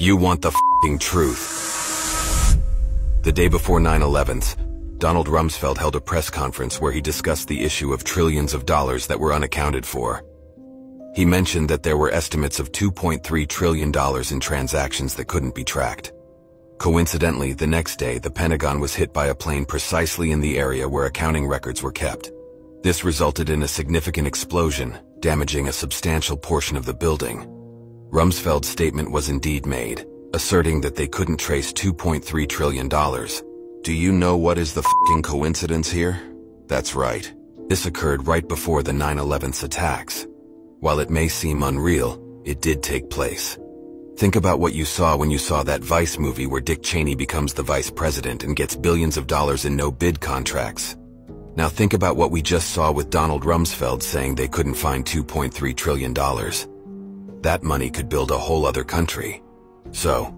You want the fing truth. The day before 9-11, Donald Rumsfeld held a press conference where he discussed the issue of trillions of dollars that were unaccounted for. He mentioned that there were estimates of $2.3 trillion in transactions that couldn't be tracked. Coincidentally, the next day, the Pentagon was hit by a plane precisely in the area where accounting records were kept. This resulted in a significant explosion, damaging a substantial portion of the building. Rumsfeld's statement was indeed made, asserting that they couldn't trace $2.3 trillion. Do you know what is the fing coincidence here? That's right. This occurred right before the 9-11's attacks. While it may seem unreal, it did take place. Think about what you saw when you saw that Vice movie where Dick Cheney becomes the vice president and gets billions of dollars in no-bid contracts. Now think about what we just saw with Donald Rumsfeld saying they couldn't find $2.3 trillion. That money could build a whole other country. So,